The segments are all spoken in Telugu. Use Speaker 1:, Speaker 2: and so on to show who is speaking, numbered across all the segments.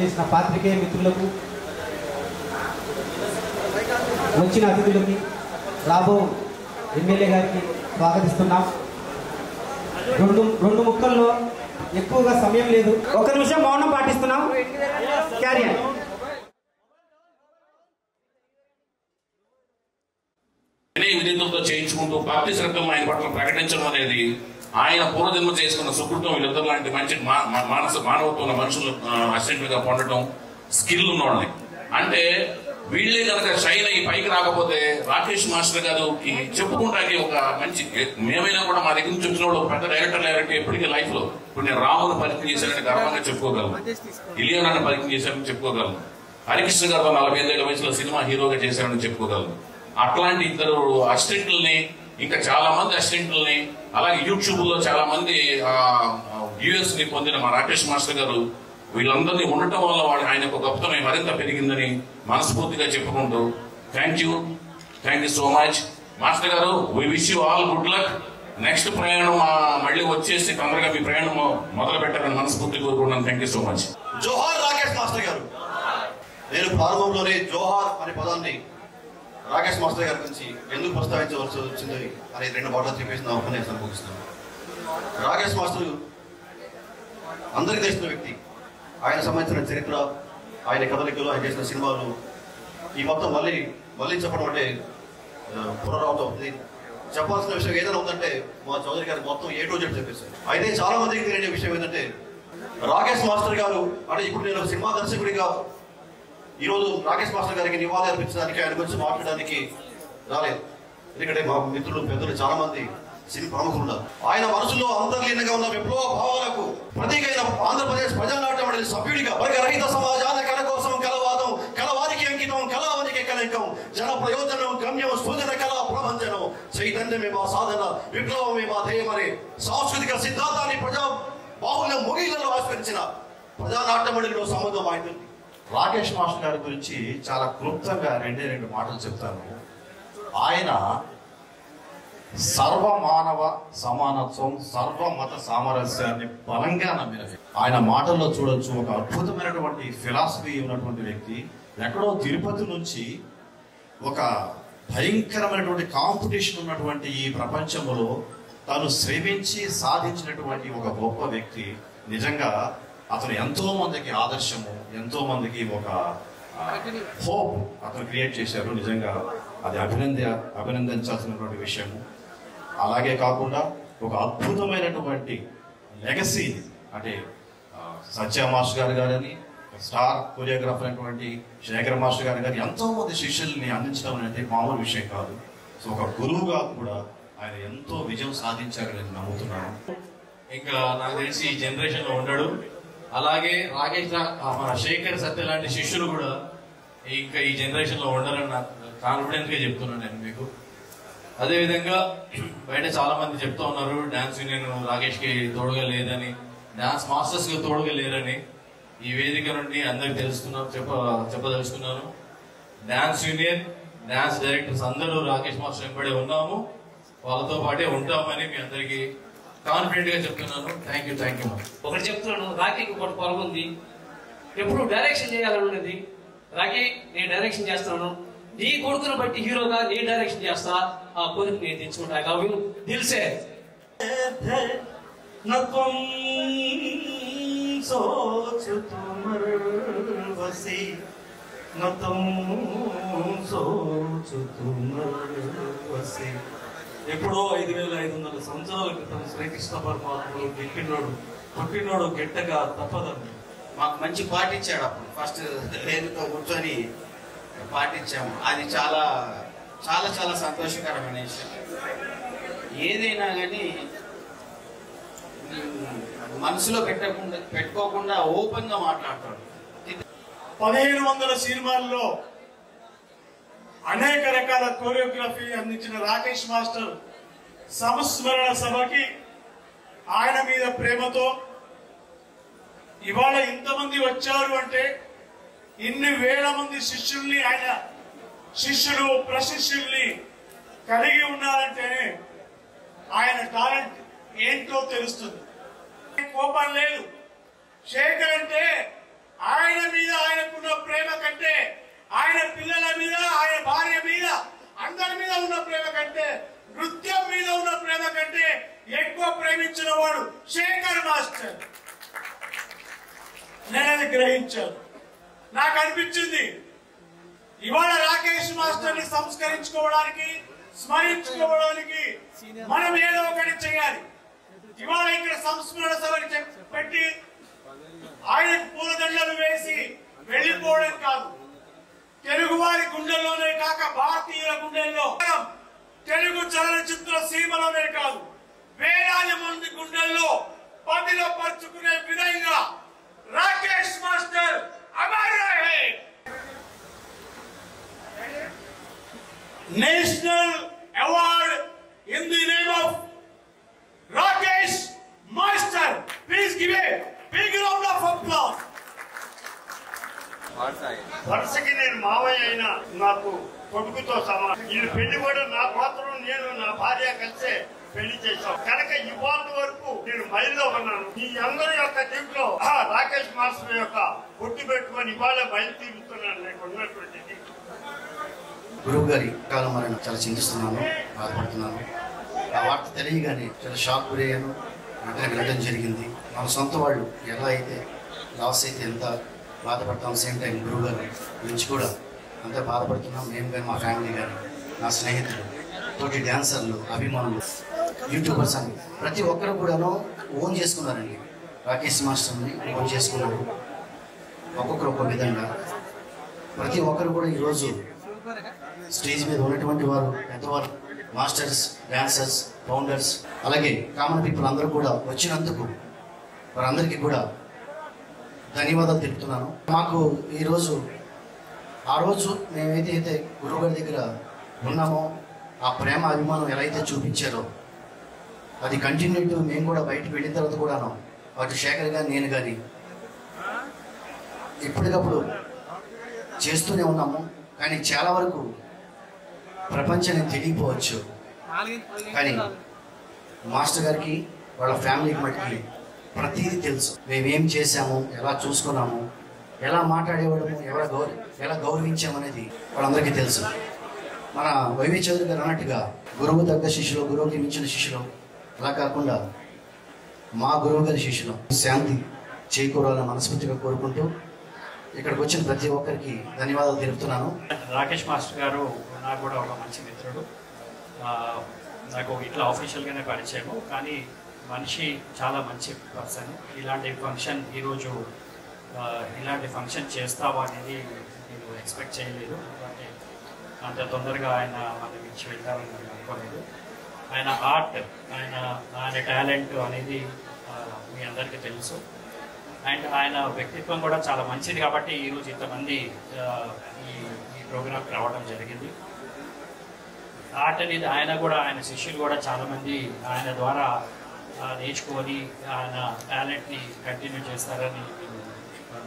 Speaker 1: చేసిన పాత్రికేయ మిత్రులకు వచ్చిన అతిథులకి రాబో ఎమ్మెల్యే గారికి స్వాగతిస్తున్నాం. రెండు రెండు ముక్కల్లో ఎక్కువగా సమయం లేదు. ఒక నిమిషం మౌనం పాటిస్తున్నాం. క్యారియర్
Speaker 2: అనే విధంతో చేయించుకుంటూ పార్టీ శ్రద్ధం ఆయన పట్ల ప్రకటించడం అనేది ఆయన పూర్వజన్మ చేసుకున్న సుకృతం వీళ్ళిద్దరు లాంటి మంచి మా- మానస మానవత్వం ఉన్న మనుషులు అసిస్టెంట్ పొందడం స్కిల్ ఉన్నవాళ్ళని అంటే వీళ్ళే కనుక షైన్ అయ్యి పైకి రాకపోతే రాకేష్ మాస్టర్ గారు చెప్పుకుంటానికి ఒక మంచి మేమైనా కూడా మా దగ్గర నుంచి వచ్చిన వాళ్ళు పెద్ద డైరెక్టర్ లేరంటే ఎప్పటికీ లైఫ్లో. ఇప్పుడు నేను రాముని పరిచయం చేశానని గర్వంగా చెప్పుకోగలను. ఇలియోనాన్ని పరిచయం చేశానని చెప్పుకోగలను. హరికృష్ణ గారు నలభై ఐదేళ్ళ వయసులో సినిమా హీరోగా చేశారని చెప్పుకోగలను. అట్లాంటి ఇద్దరు అసిస్టెంట్లని ఇంకా చాలా మంది అసిస్టెంట్లని అలాగే యూట్యూబ్లో చాలా మంది ని పొందిన మా రాకేష్ మాస్టర్ గారు వీళ్ళందరినీ ఉండటం వల్ల వాళ్ళు ఆయనకు గొప్పతనం మరింత పెరిగిందని మనస్ఫూర్తిగా చెప్పుకుంటూ thank you thank you so much master గారు we wish you all good luck next ప్రయాణం మళ్ళీ వచ్చేసి తొందరగా మీ ప్రయాణం మొదలు పెట్టాలని మనస్ఫూర్తి కోరుకుంటున్నాను. థ్యాంక్ యూ సో మచ్
Speaker 3: జోహార్ రాకేష్ మాస్టర్ గారు. నేను ప్రారంభంలోనే జోహార్ అనే పదాన్ని రాకేష్ మాస్టర్ గారి గురించి ఎందుకు ప్రస్తావించవలసి వచ్చింది అనే రెండు మాటలు చెప్పేసి నా ఉపన్యాసం ముగిస్తున్నాను. రాకేష్ మాస్టర్ అందరికీ తెలిసిన వ్యక్తి. ఆయన సంబంధించిన చరిత్ర ఆయన కదలికలు ఆయన చేసిన సినిమాలు ఈ మొత్తం మళ్ళీ మళ్ళీ చెప్పడం అంటే ఆ, పునరావృతం అవుతుంది. చెప్పాల్సిన విషయం ఏదైనా ఉందంటే మా చౌదరి గారు మొత్తం ఏ టూ జెడ్ చెప్పేశారు. అయితే చాలా మందికి తెలియని విషయం ఏంటంటే రాకేష్ మాస్టర్ గారు అంటే ఇప్పుడు నేను సినిమా దర్శకుడిగా ఈరోజు రాకేష్ మాస్టర్ గారికి నివాళి అర్పించడానికి ఆయన గురించి మాట్లాడడానికి రాలేదు. ఎందుకంటే మా మిత్రులు పెద్దలు చాలా మంది సినీ ప్రముఖులు ఉన్నారు. ఆయన మనసులో అంతర్లీనంగా ఉన్న విప్లవ భావాలకు ప్రతీకైన ఆంధ్రప్రదేశ్ ప్రజానాట్య మండలి సభ్యుడిగా వర్గరహిత సమాజాల కళ కోసం కలవాదం కలవారికి అంకితం కళావనికి కలంకం జన ప్రయోజనం గమ్యం సూచన కళ ప్రపంచనం చైతన్యమే మా సాధన విప్లవమే మా ధ్యేయమని సాంస్కృతిక సిద్ధాంతాన్ని ప్రజా బాహుల్య మొగిళ్ళలో ఆవిష్కరించిన ప్రజానాట్య మండలిలో సంబంధం ఆయన
Speaker 4: రాకేష్ మాస్టర్ గారి గురించి చాలా క్లుప్తంగా రెండే రెండు మాటలు చెప్తాను. ఆయన సర్వమానవ సమానత్వం సర్వమత సామరస్యాన్ని బలంగా నమ్మిన ఆయన మాటల్లో చూడొచ్చు ఒక అద్భుతమైనటువంటి ఫిలాసఫీ ఉన్నటువంటి వ్యక్తి. ఎక్కడో తిరుపతి నుంచి ఒక భయంకరమైనటువంటి కాంపిటీషన్ ఉన్నటువంటి ఈ ప్రపంచంలో తను శ్రమించి సాధించినటువంటి ఒక గొప్ప వ్యక్తి. నిజంగా అతను ఎంతో మందికి ఆదర్శము ఎంతో మందికి ఒక హోప్ అతను క్రియేట్ చేశారు. నిజంగా అది అభినంద అభినందించాల్సినటువంటి విషయము. అలాగే కాకుండా ఒక అద్భుతమైనటువంటి లెగసీ అంటే సత్య మాస్టర్ గారు గారని స్టార్ కొరియోగ్రాఫర్ అయినటువంటి శేఖర్ మాస్టర్ గారు గారు ఎంతో మంది శిష్యుల్ని అందించడం అనేది మామూలు విషయం కాదు. సో ఒక గురువుగా కూడా ఆయన ఎంతో విజయం సాధించారని నేను నమ్ముతున్నాను.
Speaker 5: ఇంకా నాకు తెలిసి ఈ జనరేషన్లో ఉండడు. అలాగే రాకేష్ రా- మన శేఖర్ సత్య లాంటి శిష్యులు కూడా ఇంకా ఈ జనరేషన్లో ఉండరని నాకు కాన్ఫిడెంట్గా చెప్తున్నాను నేను మీకు. అదేవిధంగా బయట చాలా మంది చెప్తా ఉన్నారు డాన్స్ యూనియన్ రాకేష్కి తోడుగా లేదని డాన్స్ మాస్టర్స్కి తోడుగా లేరని. ఈ వేదిక నుండి అందరికి తెలుసుకున్నాను చెప్ప చెప్పదలుచుకున్నాను. డాన్స్ యూనియన్ డాన్స్ డైరెక్టర్స్ అందరూ రాకేష్ మాస్టర్ వెంబడే ఉన్నాము. వాళ్ళతో పాటే ఉంటామని మీ అందరికీ కాన్ఫిడెంట్ గా చెప్తున్నాను థ్యాంక్ యూ థ్యాంక్ యూ
Speaker 6: ఒకటి చెప్తున్నాను రాకీకి ఒకటి పొలం ఉంది ఎప్పుడు డైరెక్షన్ చేయాలని ఉన్నది రాకీ నేను డైరెక్షన్ చేస్తున్నాను నీ కొడుకును బట్టి హీరోగా నేను డైరెక్షన్ చేస్తా ఆ కోరిక నేను తెచ్చుకుంటా ఐ లవ్ యూ దిల్సే
Speaker 7: नत्वं सोचतु मर्वसि न तं सोचतु मर्वसि ఎప్పుడో ఐదు వేల ఐదు వందల సంవత్సరాల క్రితం శ్రీకృష్ణ పరమాత్ముడు గిట్టినోడు పుట్టినోడు గిట్టగా తప్పదండి
Speaker 8: మాకు మంచి పాట ఇచ్చాడు అప్పుడు. ఫస్ట్ వేదికతో కూర్చొని పాట ఇచ్చాము అది చాలా చాలా చాలా సంతోషకరమైన విషయం. ఏదైనా కానీ మనసులో పెట్టకుండా పెట్టుకోకుండా ఓపెన్గా మాట్లాడతాడు.
Speaker 7: పదిహేను వందల సినిమాల్లో అనేక రకాల కోరియోగ్రఫీ అందించిన రాకేష్ మాస్టర్ సంస్మరణ సభకి ఆయన మీద ప్రేమతో ఇవాళ ఇంతమంది వచ్చారు అంటే ఇన్ని వేల మంది శిష్యుల్ని ఆయన శిష్యులు ప్రశిష్యుల్ని కలిగి ఉన్నారంటేనే ఆయన టాలెంట్ ఏంటో తెలుస్తుంది. కోపం లేదు. శేఖర్ అంటే ఆయన మీద ఆయనకున్న ప్రేమ కంటే ఆయన పిల్లల మీద ఆయన భార్య మీద అందరి మీద ఉన్న ప్రేమ కంటే నృత్యం మీద ఉన్న ప్రేమ కంటే ఎక్కువ ప్రేమించిన వాడు శేఖర్ మాస్టర్. నేను గ్రహించాను. నాకు అనిపించింది ఇవాళ రాకేష్ మాస్టర్ని సంస్కరించుకోవడానికి స్మరించుకోవడానికి మనం ఏదో ఒకటి చేయాలి. ఇవాళ ఇక్కడ సంస్మరణ సభని పెట్టి ఆయనకు పూలదండలు వేసి వెళ్ళిపోవడం కాదు. తెలుగు వారి గుండెల్లోనే కాక భారతీయుల గుండెల్లో. తెలుగు చలనచిత్ర సీమలోనే కాదు వేలాది మంది గుండెల్లో పదిలో పరుచుకునే విధంగా రాకేష్ మాస్టర్ అమర్ రహే national award in the name of Rakesh master please give a big round of applause
Speaker 9: వరుసకి నేను మావయ్య అయినా నాకు కొడుకుతో సమానం. వీళ్ళు పెళ్ళి కూడా నా పాత్రను నేను నా భార్య కలిసే పెళ్ళి చేశాం. కనుక ఇవాళ వరకు నేను మైల్లో ఉన్నాను. ఈ అందరి యొక్క దీంట్లో ఆ రాకేష్ మాస్టర్ యొక్క గుర్తు పెట్టుకొని ఇవాళ బయలు తీరుతున్నాను ఉన్నటువంటిది.
Speaker 10: గురువు గారి కాల మరణం చాలా చింతిస్తున్నాను బాధపడుతున్నాను. ఆ వార్త తెలియగానే చాలా షాక్ గురయ్యాను. వెంటనే వెళ్ళడం జరిగింది. మన సొంత వాళ్ళు ఎలా అయితే లాస్ అయితే ఎంత బాధపడతాం సేమ్ టైం గురువు గారి గురించి కూడా అంతే బాధపడుతున్నాం. మేము కానీ మా ఫ్యామిలీ కానీ నా స్నేహితులు తోటి డ్యాన్సర్లు అభిమానులు యూట్యూబర్స్ అని ప్రతి ఒక్కరు కూడాను ఓన్ చేసుకున్నారండి. రాకేష్ మాస్టర్ని ఓన్ చేసుకున్నారు. ఒక్కొక్కరు ఒక్కొక్క విధంగా. ప్రతి ఒక్కరు కూడా ఈరోజు స్టేజ్ మీద ఉన్నటువంటి వారు పెద్దవారు మాస్టర్స్ డాన్సర్స్ ఫౌండర్స్ అలాగే కామన్ పీపుల్ అందరూ కూడా వచ్చినందుకు వారందరికీ కూడా ధన్యవాదాలు తెలుపుతున్నాను. మాకు ఈరోజు ఆ రోజు మేమైతే అయితే దగ్గర ఉన్నామో ఆ ప్రేమ అభిమానం ఎలా అయితే చూపించారో అది కంటిన్యూటీ మేము కూడా బయటకు వెళ్ళిన తర్వాత కూడాను వాటి శేఖర్ గారు నేను కానీ ఎప్పటికప్పుడు చేస్తూనే ఉన్నాము. కానీ చాలా వరకు ప్రపంచాన్ని తెలియపోవచ్చు. కానీ మాస్టర్ గారికి వాళ్ళ ఫ్యామిలీకి మటుకి ప్రతిదీ తెలుసు. మేమేం చేశాము ఎలా చూసుకున్నాము ఎలా మాట్లాడేవాళ్ళము ఎవరు గౌరవ ఎలా గౌరవించామనేది వాళ్ళందరికీ తెలుసు. మన వైవి చౌదరి గారు అన్నట్టుగా గురువు తగ్గ శిష్యులు గురువుకి మించిన శిష్యులు అలా కాకుండా మా గురువు గారి శిష్యులు శాంతి చేకూరాలని మనస్ఫూర్తిగా కోరుకుంటూ ఇక్కడికి వచ్చిన ప్రతి ఒక్కరికి ధన్యవాదాలు తెలుపుతున్నాను.
Speaker 11: రాకేష్ మాస్టర్ గారు నాకు కూడా ఒక మంచి మిత్రుడు. నాకు ఇట్లా ఆఫీషియల్గానే పరిచయము కానీ మనిషి చాలా మంచి పర్సన్. ఇలాంటి ఫంక్షన్ ఈరోజు ఇలాంటి ఫంక్షన్ చేస్తావా అనేది నేను ఎక్స్పెక్ట్ చేయలేదు. అంటే అంత తొందరగా ఆయన మనం ఇచ్చి వెళ్తామని నేను అనుకోలేదు. ఆయన ఆర్ట్ ఆయన ఆయన టాలెంట్ అనేది మీ అందరికీ తెలుసు. అండ్ ఆయన వ్యక్తిత్వం కూడా చాలా మంచిది కాబట్టి ఈరోజు ఇంతమంది ఈ ఈ ప్రోగ్రామ్కి రావడం జరిగింది. ఆర్ట్ అనేది ఆయన కూడా ఆయన శిష్యులు కూడా చాలామంది ఆయన ద్వారా నేర్చుకొని ఆయన టాలెంట్ని కంటిన్యూ చేస్తారని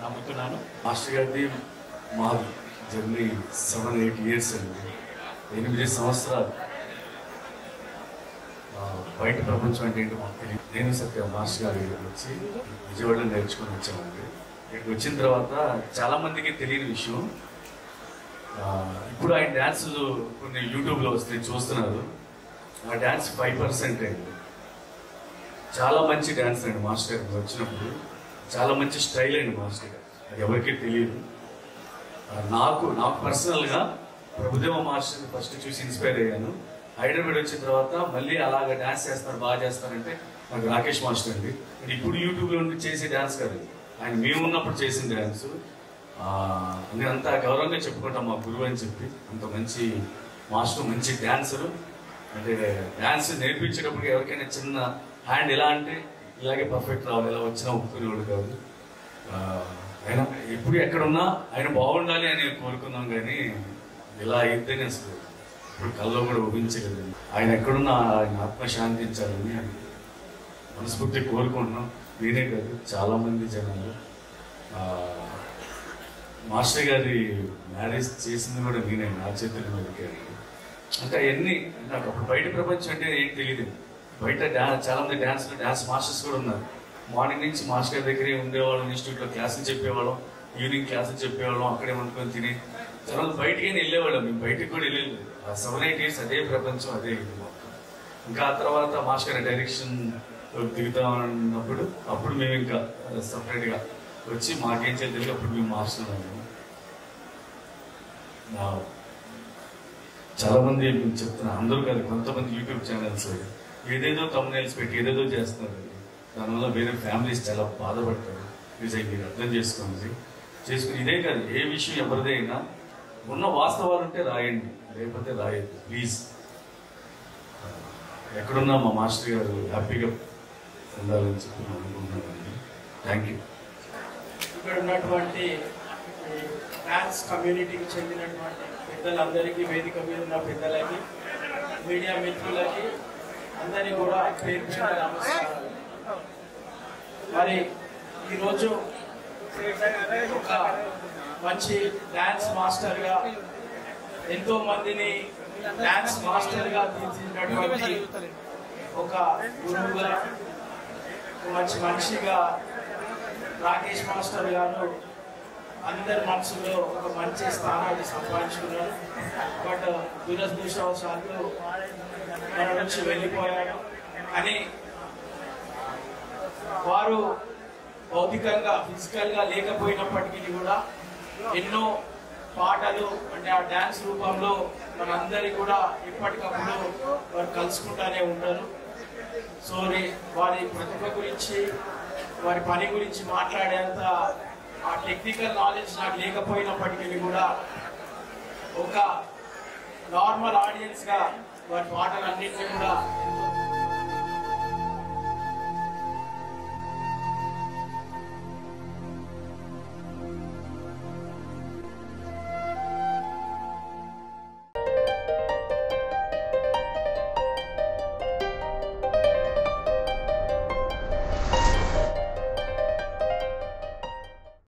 Speaker 11: నమ్ముతున్నాను.
Speaker 12: మాస్టర్ గారిది మా జర్నీ సెవెన్ ఎయిట్ ఇయర్స్ అండి. ఎనిమిది సంవత్సరాలు. బయట ప్రపంచం అంటే ఏంటో మాకు తెలియదు నేను సత్య మాస్టర్ గారి వచ్చి విజయవాడలో నేర్చుకొని వచ్చామండి ఇక్కడికి వచ్చిన తర్వాత చాలా మందికి తెలియని విషయం. ఇప్పుడు ఆయన డ్యాన్స్ కొన్ని యూట్యూబ్లో వస్తే చూస్తున్నారు. ఆ డ్యాన్స్ ఫైవ్ పర్సెంట్ అండి. చాలా మంచి డ్యాన్స్ అండి మాస్టర్ గారికి వచ్చినప్పుడు. చాలా మంచి స్టైల్ అండి మాస్టర్ గారు. అది ఎవరికీ తెలియదు. నాకు నాకు పర్సనల్గా ప్రభుదేవ మాస్టర్ని ఫస్ట్ చూసి ఇన్స్పైర్ అయ్యాను. హైదరాబాద్ వచ్చిన తర్వాత మళ్ళీ అలాగ డ్యాన్స్ చేస్తారు బాగా చేస్తారంటే నాకు రాకేష్ మాస్టర్ అండి. ఇప్పుడు యూట్యూబ్లో ఉండి చేసే డ్యాన్స్ కాదు ఆయన మేము ఉన్నప్పుడు చేసిన డ్యాన్స్ నేను అంత గౌరవంగా చెప్పుకుంటాం మా గురువు అని చెప్పి. అంత మంచి మాస్టర్ మంచి డ్యాన్సరు అంటే డ్యాన్స్ నేర్పించేటప్పుడు ఎవరికైనా చిన్న హ్యాండ్ ఎలా అంటే ఇలాగే పర్ఫెక్ట్ రావాలి ఇలా వచ్చినా ఒప్పుకునేవాడు కాదు. ఆయన ఎప్పుడు ఎక్కడున్నా ఆయన బాగుండాలి అని కోరుకున్నాం కానీ ఇలా అయితేనే అసలు. ఇప్పుడు కల్లో కూడా ఊహించలేదు. ఆయన ఎక్కడున్నా ఆయన ఆత్మ శాంతించాలని మనస్ఫూర్తి కోరుకుంటున్నాం. నేనే కాదు చాలామంది జనాలు. మాస్టర్ గారి మ్యారేజ్ చేసింది కూడా నేనే నా చేతుల మీదకి. అంటే అవన్నీ నాకు అప్పుడు బయట ప్రపంచం అంటే ఏం తెలియదు బయట డ్యాన్స్ చాలా మంది డ్యాన్స్ డ్యాన్స్ మాస్టర్స్ కూడా ఉన్నారు. మార్నింగ్ నుంచి మాస్టర్ గారి దగ్గరే ఉండేవాళ్ళం ఇన్స్టిట్యూట్లో క్లాసులు చెప్పేవాళ్ళం ఈవినింగ్ క్లాసులు చెప్పేవాళ్ళం అక్కడే వండుకొని తిని. తర్వాత బయటికి వెళ్ళేవాళ్ళం మేము బయటకు కూడా వెళ్ళేది సెవెన్ ఎయిట్ ఇయర్స్ అదే ప్రపంచం అదే మొత్తం. ఇంకా ఆ తర్వాత మాస్టర్ గారి డైరెక్షన్ దిగుతామన్నప్పుడు అప్పుడు మేము ఇంకా సపరేట్గా వచ్చి మాకేం చేయాలి అప్పుడు మేము మారుస్తున్నాము నా- చాలా మంది చెప్తున్నా అందరూ కాదు కొంతమంది యూట్యూబ్ ఛానల్స్ ఏదేదో తమ్నైల్స్ పెట్టి ఏదేదో చేస్తున్నారు దానివల్ల వేరే ఫ్యామిలీస్ చాలా బాధపడతారు. విజయ్ మీరు అర్థం చేసుకోండి. చేసుకుని ఇదే కాదు ఏ విషయం ఎవరిదైనా ఉన్న వాస్తవాలు ఉంటే రాయండి. లేకపోతే రాయద్దు ప్లీజ్. ఎక్కడున్నా మా మాస్టర్ గారు హ్యాపీగా ఉండాలని చెప్పి అనుకుంటున్నానండి. థ్యాంక్ యూ
Speaker 13: ఇక్కడ ఉన్నటువంటి ఈ కమ్యూనిటీకి చెందినటువంటి పెద్దలందరికీ వేదిక మీద ఉన్న పెద్దలకి మీడియా మిత్రులకి అందరినీ కూడా పేరు మరి ఈరోజు ఒక మంచి డాన్స్ మాస్టర్గా ఎంతో మందిని డాన్స్ మాస్టర్గా తీర్చినటువంటి ఒక గురువుగా మంచి మనిషిగా రాకేష్ మాస్టర్ గారు అందరి మనసులో ఒక మంచి స్థానాన్ని సంపాదించుకున్నారు. బట్ దురదృష్టవశాలు మన నుంచి వెళ్ళిపోయాడు. అని వారు భౌతికంగా ఫిజికల్గా లేకపోయినప్పటికీ కూడా ఎన్నో పాటలు అంటే ఆ డాన్స్ రూపంలో మనందరి కూడా ఎప్పటికప్పుడు వారు కలుసుకుంటానే ఉంటారు. సో వారి ప్రతిభ గురించి వారి పని గురించి మాట్లాడేంత ఆ టెక్నికల్ నాలెడ్జ్ నాకు లేకపోయినప్పటికీ కూడా ఒక నార్మల్ ఆడియన్స్గా మాటలు అన్నింటినీ కూడా